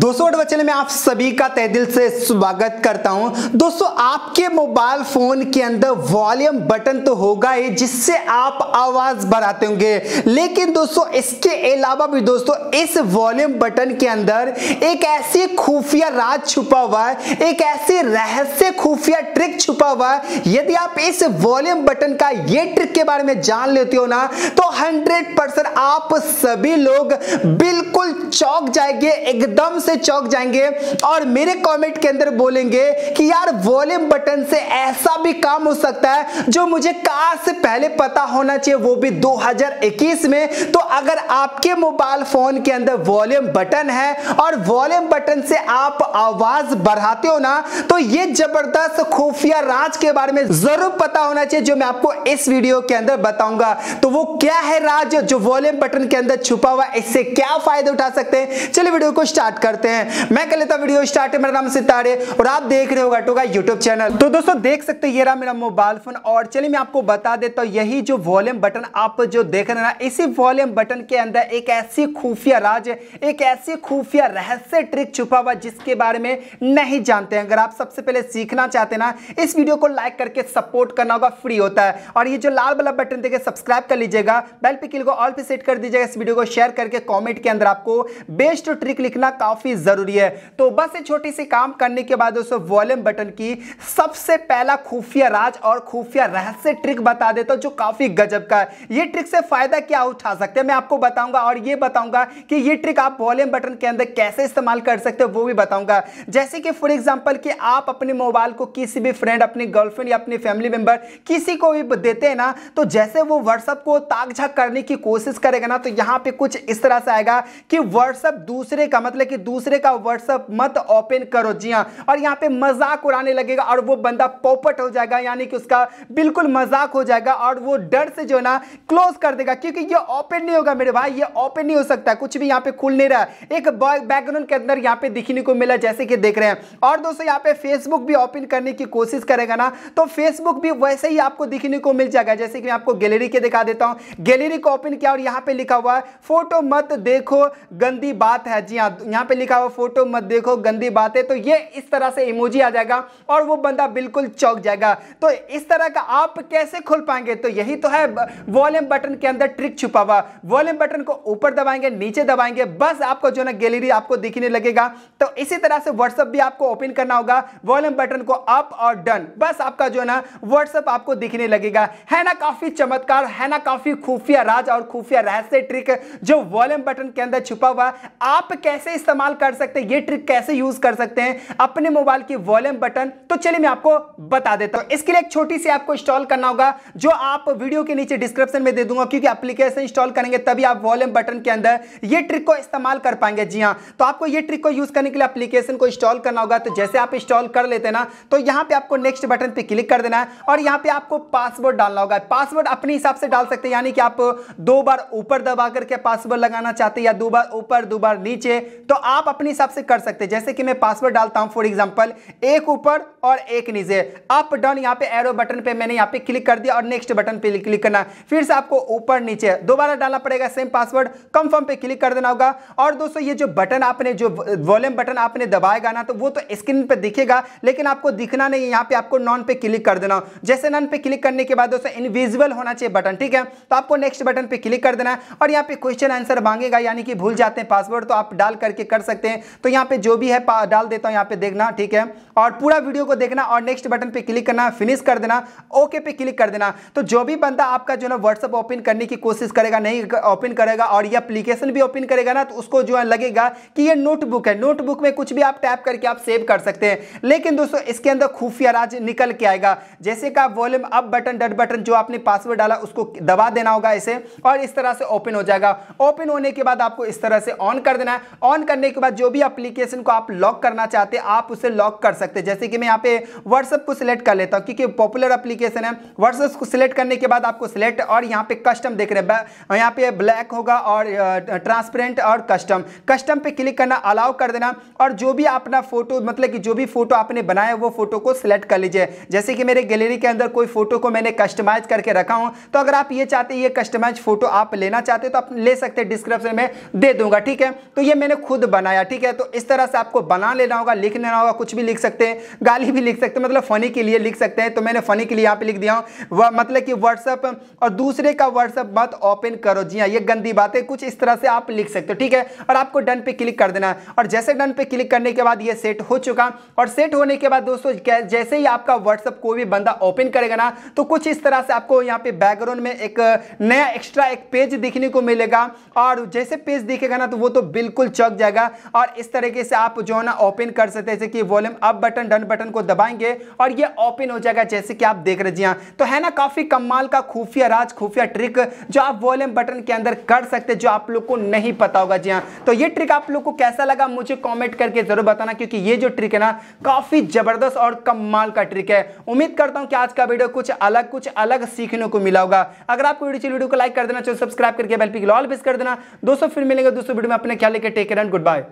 दोस्तों चैनल में आप सभी का तय दिल से स्वागत करता हूँ। दोस्तों, आपके मोबाइल फ़ोन के अंदर वॉल्यूम बटन तो होगा ही, जिससे आप आवाज़ बढ़ाते होंगे। लेकिन दोस्तों, इसके अलावा भी दोस्तों, इस वॉल्यूम बटन के अंदर एक ऐसी खुफिया राज छुपा हुआ है, एक ऐसी रहस्य खुफिया ट्रिक छुपा हुआ है। यदि आप इस वॉल्यूम बटन का ये ट्रिक के बारे में जान लेते हो ना तो हंड्रेड आप सभी लोग बिल्कुल चौक जाएँगे, एकदम से चौक जाएँगे और मेरे कमेंट के अंदर बोलेंगे कि यार वॉल्यूम बटन से ऐसा भी काम हो सकता है, जो मुझे कहाँ से पहले पता होना चाहिए, वो भी 2021 में। तो अगर आपके मोबाइल फ़ोन के अंदर वॉल्यूम बटन है और वॉल्यूम बटन से आप आवाज़ बढ़ाते हो ना तो ये ज़बरदस्त खुफिया राज के बारे में ज़रूर पता होना चाहिए, जो मैं आपको इस वीडियो के अंदर बताऊँगा। तो वो क्या है राज, जो वॉल्यूम बटन के अंदर छुपा हुआ इससे क्या फ़ायदा उठा सकते हैं? चलिए वीडियो को स्टार्ट करते हैं। मैं कर लेता वीडियो स्टार्ट मेरा नाम सितारे और आप देख रहे हो गटोगा यूट्यूब चैनल तो दोस्तों, देख सकते हो, ये रहा मेरा मोबाइल फ़ोन और चलिए, मैं आपको बता देता हूँ, यही जो वॉल्यूम बटन आप जो देख रहे हैं इसी वॉल्यूम बटन के अंदर एक ऐसी खुफिया राज, एक ऐसी खुफिया रहस्य ट्रिक छुपा हुआ जिसके बारे में नहीं जानते हैं। अगर आप सबसे पहले सीखना चाहते ना, इस वीडियो को लाइक करके सपोर्ट करना होगा फ्री होता है। और ये जो लाल वाला बटन देखे सब्सक्राइब कर लीजिएगा बेल पे क्लिक ऑल पे सेट कर दीजिएगा। इस वीडियो को शेयर करके कमेंट के अंदर आपको बेस्ट ट्रिक लिखना काफ़ी ज़रूरी है। तो बस ये छोटी सी काम करने के बाद दोस्तों वॉल्यूम बटन की सबसे पहला खुफिया राज और खुफिया रहस्य ट्रिक बता देता हूँ, जो काफ़ी गजब का है। ये ट्रिक से फ़ायदा क्या उठा सकते हैं? मैं आपको बताऊँगा और ये बताऊँगा कि ये ट्रिक आप वॉल्यूम बटन के अंदर कैसे इस्तेमाल कर सकते हो, वो भी बताऊँगा। जैसे कि फॉर एग्ज़ाम्पल कि आप अपने मोबाइल को किसी भी फ्रेंड अपनी गर्लफ्रेंड या अपनी फैमिली मेंबर किसी को भी देते हैं ना तो जैसे वो व्हाट्सअप को ताक झाक करने की कोशिश करेगा ना तो यहाँ पे कुछ इस तरह से आएगा कि व्हाट्सअप दूसरे का मतलब कि दूसरे का व्हाट्सअप मत ओपन करो जी हाँ। और यहाँ पे मज़ाक उड़ाने लगेगा और वो बंदा पोपट हो जाएगा, यानी कि उसका बिल्कुल मज़ाक हो जाएगा और वो डर से जो ना क्लोज कर देगा, क्योंकि ये ओपन नहीं होगा मेरे भाई, ये ओपन नहीं हो सकता। कुछ भी यहाँ पे खुल नहीं रहा एक बैकग्राउंड के अंदर यहाँ पे दिखने को मिला, जैसे कि देख रहे हैं। और दोस्तों, यहाँ पे फेसबुक भी ओपन करने की कोशिश करेगा ना तो फेसबुक भी वैसे ही आपको दिखने को मिल जाएगा। जैसे कि मैं आपको गैलरी के दिखा देता हूँ। गैलरी को ओपन किया और यहाँ पे लिखा हुआ है फ़ोटो मत देखो, गंदी बात है। जी हाँ यहाँ पे लिखा हुआ फ़ोटो मत देखो, गंदी बात तो ये इस तरह से इमोजी आ जाएगा और वो बंदा बिल्कुल चौक जाएगा। तो इस तरह का आप कैसे खोल पाएँगे? तो यही तो है, वॉल्यूम बटन के अंदर ट्रिक छुपा हुआ। वॉल्यूम बटन को ऊपर दबाएँगे, नीचे दबाएँगे, बस आपको जो ना गैलरी आपको दिखने लगेगा। तो इसी तरह से व्हाट्सअप भी आपको ओपन करना होगा। वॉल्यूम बटन को अप और डन, बस आपका जो ना व्हाट्सअप आपको दिखने लगेगा। है ना काफ़ी चमत्कार, है ना काफ़ी खुफिया राज और खुफिया रहस्य ट्रिक जो वॉल्यूम बटन के अंदर छुपा हुआ। आप कैसे इस्तेमाल कर सकते हैं, ये ट्रिक कैसे यूज़ कर सकते हैं, अपने मोबाइल की वॉल्यूम बटन तो चलिए मैं आपको बता देता हूँ। इसके लिए एक छोटी सी आपको इंस्टॉल करना होगा, जो आप वीडियो के नीचे डिस्क्रिप्शन में दे दूँगा, क्योंकि एप्लीकेशन इंस्टॉल करेंगे तभी आप वॉल्यूम बटन के अंदर ये ट्रिक को इस्तेमाल कर पाएँगे। जी हाँ तो आपको ये ट्रिक को यूज़ करने के लिए एप्लीकेशन को इंस्टॉल करना होगा। तो जैसे आप इंस्टॉल कर लेते ना तो यहाँ पे आपको नेक्स्ट बटन पे क्लिक कर देना है और यहाँ पे आपको पासवर्ड डालना होगा। पासवर्ड अपने हिसाब से डाल सकते हैं, यानी कि आप दो बार ऊपर दबा करके पासवर्ड लगाना चाहते हैं या दो बार ऊपर, दो बार नीचे तो आप अपने हिसाब से कर सकते हैं। जैसे कि मैं पासवर्ड डालता हूँ फॉर एग्जांपल एक ऊपर और एक नीचे। अप डाउन यहाँ पे एरो बटन पे मैंने यहाँ पे क्लिक कर दिया और नेक्स्ट बटन पे क्लिक करना। फिर से आपको ऊपर, नीचे, दोबारा डालना पड़ेगा सेम पासवर्ड कंफर्म पे क्लिक कर देना होगा। और दोस्तों, ये जो बटन आपने, जो वॉल्यूम बटन आपने दबाएगा ना तो वो तो स्क्रीन पर दिखेगा, लेकिन आपको दिखना नहीं, यहाँ पे आपको नॉन पे क्लिक कर देना। जैसे नॉन पे क्लिक करने के बाद दोस्तों इनविजिबल होना चाहिए बटन ठीक है? तो आपको नेक्स्ट बटन पे क्लिक कर देना और यहाँ पे क्वेश्चन आंसर मांगेगा, यानी कि भूल जाते हैं पासवर्ड तो आप डाल करके कर सकते हैं। तो यहाँ पे जो भी है डाल देता हूँ यहाँ पे देखना, ठीक है? और पूरा वीडियो को देखना और नेक्स्ट बटन पे क्लिक करना फिनिश कर देना ओके पे क्लिक कर देना। तो जो भी बंदा आपका जो ना व्हाट्सअप ओपन करने की कोशिश करेगा, नहीं ओपन करेगा और ये एप्लीकेशन भी ओपन करेगा ना तो उसको जो है लगेगा कि ये नोटबुक है। नोटबुक में कुछ भी आप टैप करके आप सेव कर सकते हैं। लेकिन दोस्तों, इसके अंदर खुफिया राज निकल के आएगा। जैसे का volume up button done button जो आपने पासवर्ड डाला, उसको दबा देना होगा इसे और इस तरह से ओपन हो जाएगा। ओपन होने के बाद आपको इस तरह से ऑन कर देना है। ऑन करने के बाद जो भी एप्लीकेशन को आप लॉक करना चाहते हैं, आप उसे लॉक कर सकते हैं। जैसे कि मैं यहाँ पे व्हाट्सएप को सिलेक्ट कर लेता हूँ, क्योंकि पॉपुलर एप्लीकेशन है। व्हाट्सएप को सिलेक्ट करने के बाद आपको सिलेक्ट और यहाँ पे कस्टम देख रहे हैं। यहाँ पे ब्लैक होगा और ट्रांसपेरेंट और कस्टम कस्टम पे क्लिक करना अलाउ कर देना और जो भी अपना फ़ोटो मतलब कि जो भी फ़ोटो आपने बनाया वो फ़ोटो को सिलेक्ट कर लीजिए। जैसे कि मेरे गैलरी के अंदर कोई फ़ोटो को मैंने कस्टमाइज करके रखा हूँ तो अगर आप ये चाहते हैं, ये कस्टमाइज फ़ोटो आप लेना चाहते तो आप ले सकते हैं डिस्क्रिप्शन में दे दूँगा, ठीक है? तो ये मैंने खुद बनाया बनाया ठीक है तो इस तरह से आपको बना लेना होगा, लिख लेना होगा, कुछ भी लिख सकते हैं, गाली भी लिख सकते हैं मतलब फनी के लिए लिख सकते हैं तो मैंने फनी के लिए यहाँ पे लिख दिया हूँ। मतलब कि व्हाट्सअप और दूसरे का व्हाट्सअप मत ओपन करो। जी हाँ ये गंदी बात है, कुछ इस तरह से आप लिख सकते हो, ठीक है? और आपको डन पे क्लिक कर देना है। और जैसे डन पे क्लिक करने के बाद ये सेट हो चुका, और सेट होने के बाद दोस्तों जैसे ही आपका व्हाट्सअप कोई भी बंदा ओपन करेगा ना तो कुछ इस तरह से आपको यहाँ पे बैकग्राउंड में एक नया एक्स्ट्रा एक पेज दिखने को मिलेगा। और जैसे पेज दिखेगा ना तो वो तो बिल्कुल चौक जाएगा। और इस तरीके से आप जो है ना ओपन कर सकते हैं, जैसे कि volume up button done button को दबाएँगे और ये ओपन हो जाएगा जैसे कि आप देख रहे जी हाँ तो है ना, काफ़ी कमाल का खुफिया राज, खुफिया ट्रिक जो आप वॉल्यूम बटन के अंदर कर सकते जो आप लोग को नहीं पता होगा। जी हाँ तो ये ट्रिक आप लोग को कैसा लगा मुझे कॉमेंट करके ज़रूर बताना, क्योंकि ये जो ट्रिक है ना, काफ़ी ज़बरदस्त और कमाल का ट्रिक है। उम्मीद करता हूँ कि आज का वीडियो कुछ अलग कुछ अलग सीखने को मिला होगा। अगर आपको वीडियो वीडियो को लाइक कर देना चाहिए सब्सक्राइब करके बेल पिक ऑल प्रेस कर देना। दोस्तों, फिर मिलेंगे दोस्तों वीडियो में अपने ख्याल लेकर टेक एंड गुड बाय